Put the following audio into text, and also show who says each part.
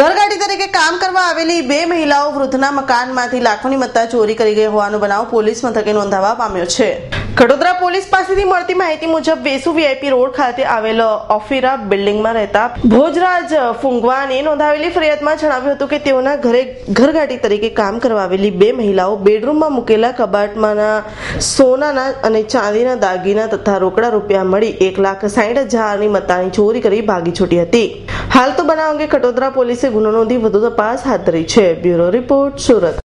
Speaker 1: ઘરગાડી તરીકે કામ કરવા આવેલી બે મહિલાઓ વૃદ્ધના મકાનમાંથી લાખોની મત્તા ચોરી કરી ગઈ હોવાનો બનાવ પોલીસ મથકે નોંધાવા પામ્યો છે. કડોદરા પોલીસ પાસેથી મળતી માહિતી મુજબ વેસુ વીઆઈપી રોડ ખાતે આવેલ ઓફિરા બિલ્ડિંગમાં રહેતા ભોજરાજ ફુંગવાને નોંધાવેલી ફરિયાદમાં જણાવ્યું હતું કે તેઓના ઘરે ઘરગાડી તરીકે કામ કરવા આવેલી બે મહિલાઓ બેડરૂમમાં મૂકેલા કબાટમાંના સોનાના અને ચાંદીના દાગીના તથા રોકડા રૂપિયા મળી એક લાખ સાઠ હજારની મત્તાની ચોરી કરી ભાગી છૂટી હતી. હાલ તો બનાવ અંગે કટોદરા પોલીસે ગુનો નોંધી વધુ તપાસ હાથ ધરી છે. Bureau report Surat.